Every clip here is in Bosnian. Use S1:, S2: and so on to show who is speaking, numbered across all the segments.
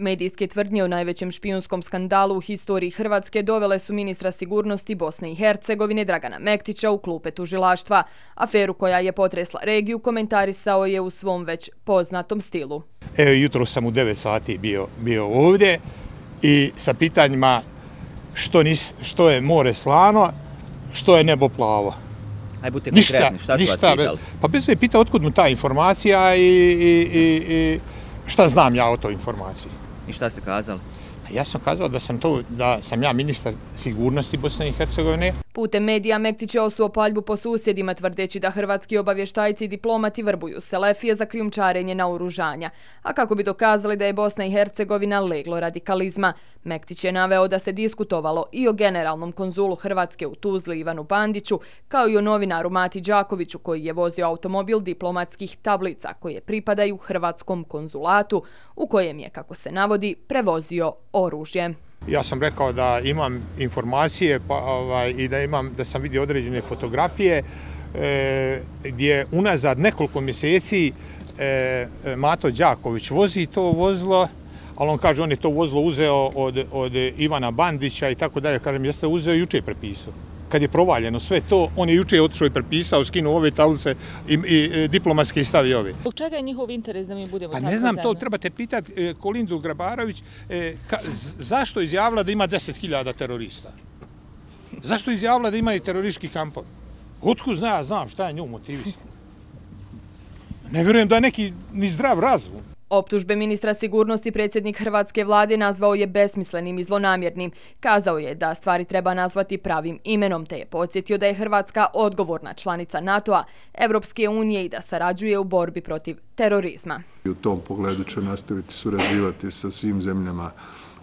S1: Medijske tvrdnje o najvećem špijunskom skandalu u historiji Hrvatske dovele su ministra sigurnosti Bosne i Hercegovine Dragana Mektića u klupe tužilaštva. Aferu koja je potresla regiju komentarisao je u svom već poznatom stilu.
S2: Evo, jutro sam u 9 sati bio, bio ovdje i sa pitanjima što, nis, što je more slano, što je nebo plavo.
S3: Aj, budite konkretni, šta su vas pitali?
S2: Pa bez me pitao otkud mu ta informacija i, i, i, i šta znam ja o toj informaciji.
S3: I šta ste kazali?
S2: Ja sam kazao da sam to da sam ja ministar sigurnosti Bosne i Hercegovine.
S1: Putem medija Mektić je osuo paljbu po susjedima tvrdeći da hrvatski obavještajci i diplomati vrbuju selefije za krijumčarenje na oružanja. A kako bi dokazali da je Bosna i Hercegovina leglo radikalizma, Mektić je naveo da se diskutovalo i o generalnom konzulu Hrvatske u Tuzli Ivanu Bandiću, kao i o novinaru Mati Đakoviću koji je vozio automobil diplomatskih tablica koje pripadaju Hrvatskom konzulatu, u kojem je, kako se navodi, prevozio oružje.
S2: Ja sam rekao da imam informacije pa, ovaj, i da imam da sam vidio određene fotografije e, gdje unazad nekoliko mjeseci e, Mato Đaković vozi to vozilo, ali on kaže on je to vozilo uzeo od, od Ivana Bandića i tako dalje. Kažem, jeste uzeo i juče prepisao kad je provaljeno sve to, on je juče otišao i prepisao, skinuo ove tablice i, i, i diplomatske i stavio ove.
S4: Zbog čega je njihov interes da mi budemo
S2: tako ne znam, to trebate pitati e, Kolindu Grabarović, e, ka, zašto izjavila da ima 10.000 terorista? Zašto izjavila da ima i teroristički kampon? Otkud zna, znam šta je nju motivisano. Ne vjerujem da je neki ni zdrav razum.
S1: Optužbe ministra sigurnosti predsjednik Hrvatske vlade nazvao je besmislenim i zlonamjernim. Kazao je da stvari treba nazvati pravim imenom, te je podsjetio da je Hrvatska odgovorna članica NATO-a, Evropske unije i da sarađuje u borbi protiv terorizma.
S5: U tom pogledu će nastaviti surađivati sa svim zemljama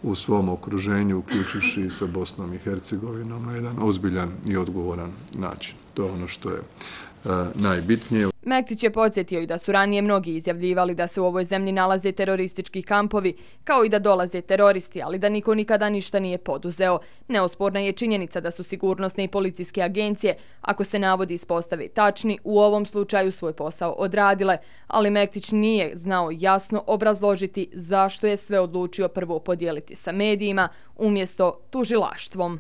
S5: u svom okruženju, uključujući i sa Bosnom i Hercegovinom na jedan ozbiljan i odgovoran način. To je ono što je uh, najbitnije.
S1: Mektić je podsjetio i da su ranije mnogi izjavljivali da se u ovoj zemlji nalaze teroristički kampovi, kao i da dolaze teroristi, ali da niko nikada ništa nije poduzeo. Neosporna je činjenica da su sigurnosne i policijske agencije, ako se navodi ispostave tačni, u ovom slučaju svoj posao odradile, ali Mektić nije znao jasno obrazložiti zašto je sve odlučio prvo podijeliti sa medijima umjesto tužilaštvom.